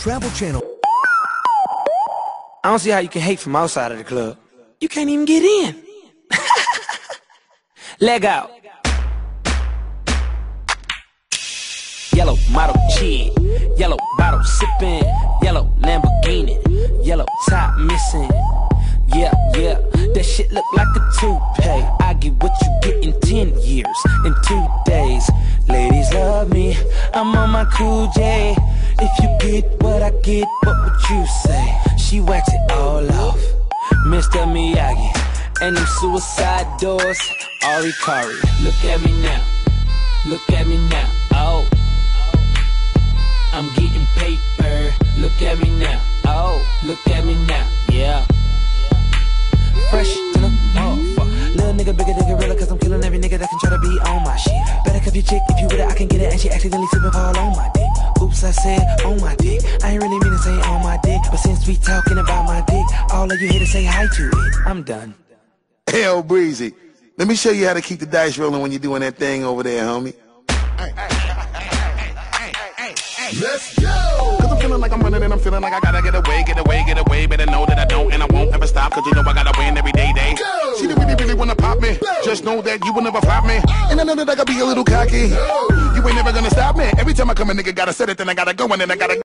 Travel Channel. I don't see how you can hate from outside of the club. You can't even get in. Leg out. Yellow model chick, yellow bottle sipping, yellow Lamborghini, yellow top missing. Yeah, yeah, that shit look like a toupee. I get what you get in 10 years, in two days. Ladies love me, I'm on my cool J. If you get what I get, what would you say? She waxed it all off, Mr. Miyagi. And them suicide doors, Ari Kari. Look at me now, look at me now, oh. I'm getting paper, look at me now, oh. Look at me now, yeah. Fresh to the motherfucker. Little nigga bigger than gorilla, cause I'm killing every nigga that can try to be on my shit. Better cuff your chick if you with it, I can get it, and she accidentally slipping fall on my dick. Oops, I said on my dick. I ain't really mean to say on my dick, but since we talking about my dick, all of you here to say hi to it. I'm done. Hell, Breezy. Let me show you how to keep the dice rolling when you're doing that thing over there, homie. Let's go! Cause I'm feeling like I'm running and I'm feeling like I gotta get away, get away, get away. Better know that I don't and I won't ever stop. Cause you know I gotta win every Just know that you will never flop me. And I know that I gotta be a little cocky. You ain't never gonna stop me. Every time I come, a nigga gotta set it, then I gotta go, and then I gotta